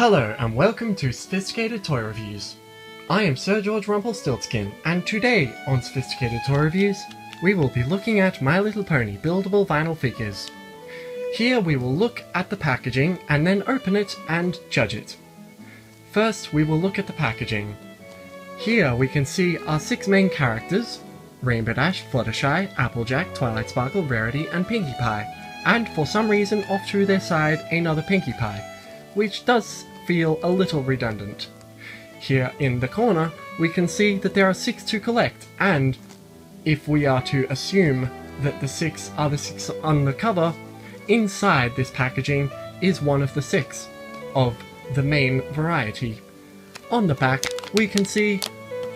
Hello and welcome to Sophisticated Toy Reviews. I am Sir George Rumpelstiltskin, and today on Sophisticated Toy Reviews, we will be looking at My Little Pony buildable vinyl figures. Here we will look at the packaging and then open it and judge it. First, we will look at the packaging. Here we can see our six main characters, Rainbow Dash, Fluttershy, Applejack, Twilight Sparkle, Rarity, and Pinkie Pie, and for some reason off to their side another Pinkie Pie, which does feel a little redundant. Here in the corner, we can see that there are six to collect, and if we are to assume that the six are the six on the cover, inside this packaging is one of the six of the main variety. On the back, we can see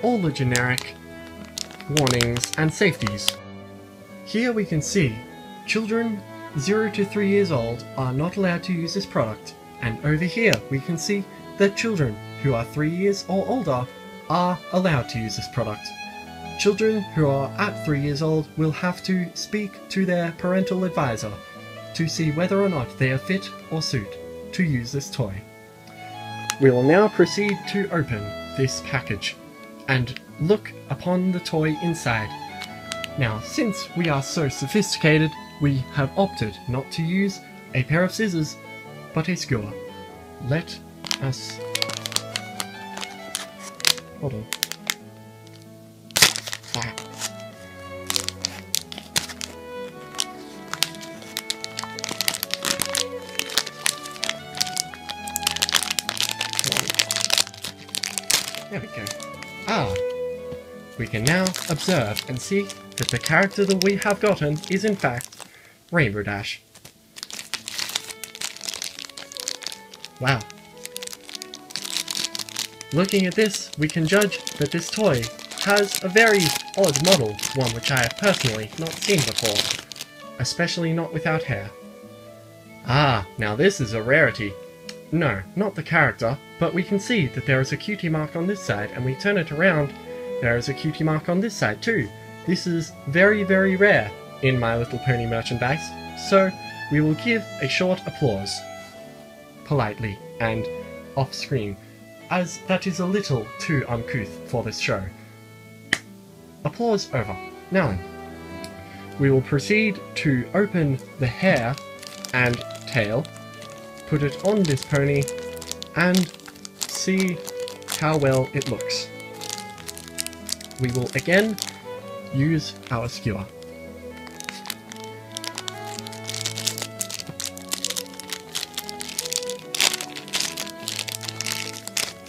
all the generic warnings and safeties. Here we can see children 0 to 3 years old are not allowed to use this product, and over here we can see that children who are 3 years or older are allowed to use this product. Children who are at 3 years old will have to speak to their parental advisor to see whether or not they are fit or suit to use this toy. We will now proceed to open this package and look upon the toy inside. Now, since we are so sophisticated, we have opted not to use a pair of scissors, but a skewer. Let us... Hold on. There we go. Ah, we can now observe and see that the character that we have gotten is in fact Rainbow Dash. Wow. Looking at this, we can judge that this toy has a very odd model, one which I have personally not seen before, especially not without hair. Ah, now this is a rarity. No, not the character, but we can see that there is a cutie mark on this side, and we turn it around, there is a cutie mark on this side too. This is very, very rare in My Little Pony merchandise, so we will give a short applause. Politely and off screen, as that is a little too uncouth for this show. Applause over. Now we will proceed to open the hair and tail, put it on this pony, and see how well it looks. We will again use our skewer.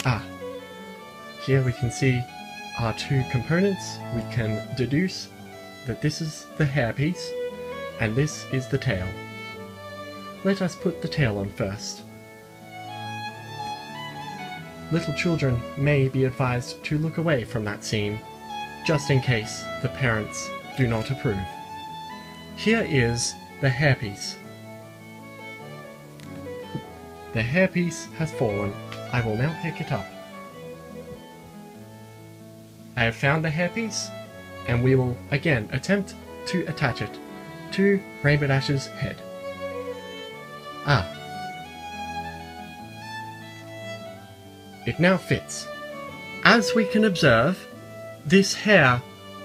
Ah, here we can see our two components. We can deduce that this is the hairpiece and this is the tail. Let us put the tail on first. Little children may be advised to look away from that scene, just in case the parents do not approve. Here is the hairpiece. The hairpiece has fallen. I will now pick it up. I have found the hairpiece, and we will again attempt to attach it to Rainbow Dash's head. Ah. It now fits. As we can observe, this hair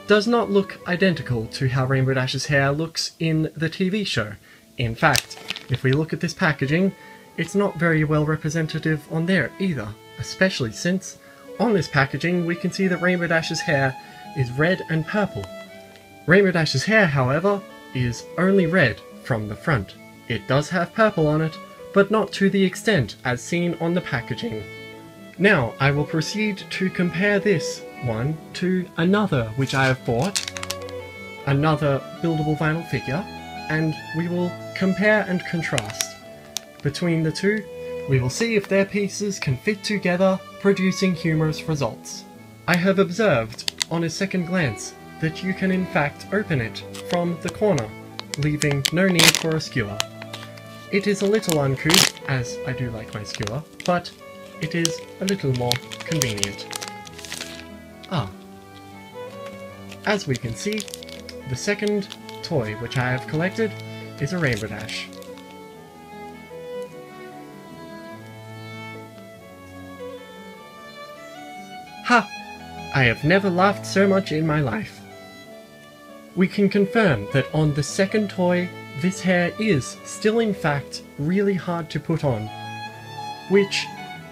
does not look identical to how Rainbow Dash's hair looks in the TV show. In fact, if we look at this packaging, it's not very well representative on there either, especially since on this packaging we can see that Rainbow Dash's hair is red and purple. Rainbow Dash's hair, however, is only red from the front. It does have purple on it, but not to the extent as seen on the packaging. Now I will proceed to compare this one to another which I have bought, another buildable vinyl figure, and we will compare and contrast. Between the two, we will see if their pieces can fit together, producing humorous results. I have observed, on a second glance, that you can in fact open it from the corner, leaving no need for a skewer. It is a little uncouth, as I do like my skewer, but it is a little more convenient. Ah. As we can see, the second toy which I have collected is a Rainbow Dash. Ha! I have never laughed so much in my life. We can confirm that on the second toy, this hair is still in fact really hard to put on, which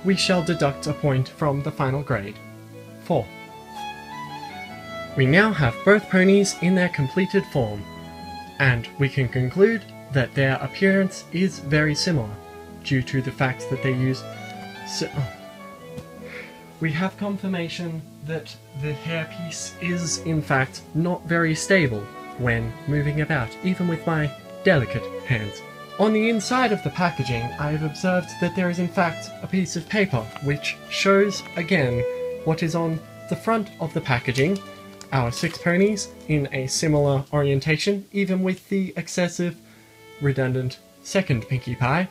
we shall deduct a point from the final grade. 4. We now have both ponies in their completed form, and we can conclude that their appearance is very similar, due to the fact that they use... Si oh. We have confirmation that the hairpiece is in fact not very stable when moving about, even with my delicate hands. On the inside of the packaging, I have observed that there is in fact a piece of paper which shows again what is on the front of the packaging, our six ponies in a similar orientation, even with the excessive, redundant second Pinkie Pie,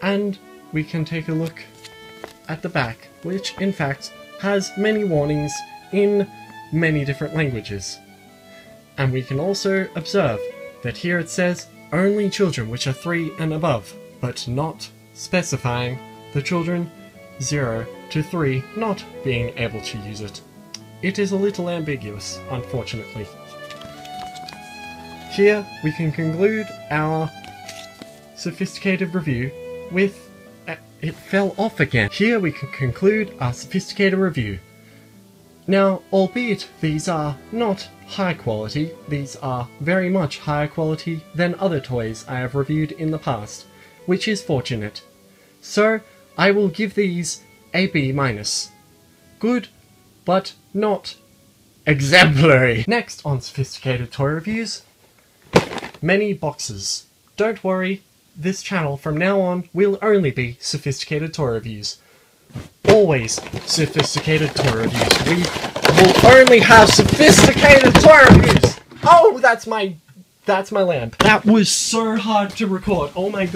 and we can take a look at the back, which in fact has many warnings in many different languages. And we can also observe that here it says only children which are 3 and above, but not specifying the children 0 to 3 not being able to use it. It is a little ambiguous, unfortunately. Here we can conclude our sophisticated review with... It fell off again. Here we can conclude our sophisticated review. Now, albeit these are not high quality, these are very much higher quality than other toys I have reviewed in the past, which is fortunate. So, I will give these a B minus. Good, but not exemplary. Next on Sophisticated Toy Reviews, many boxes. Don't worry, this channel from now on will only be Sophisticated Toy Reviews always sophisticated toy reviews. We will only have sophisticated toy reviews. Oh, that's my, that's my lamp. That was so hard to record. Oh my god.